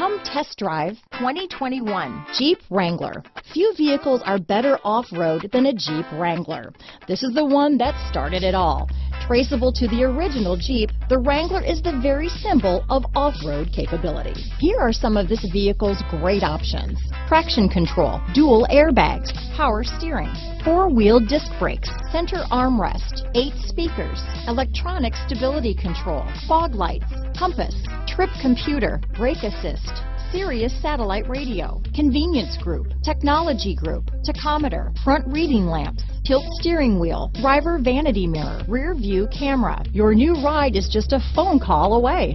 Come test drive 2021 Jeep Wrangler. Few vehicles are better off-road than a Jeep Wrangler. This is the one that started it all. Traceable to the original Jeep, the Wrangler is the very symbol of off-road capability. Here are some of this vehicle's great options. Traction control, dual airbags, power steering, four-wheel disc brakes, center armrest, eight speakers, electronic stability control, fog lights, compass, trip computer, brake assist, Sirius satellite radio, convenience group, technology group, tachometer, front reading lamps, tilt steering wheel, driver vanity mirror, rear view camera. Your new ride is just a phone call away.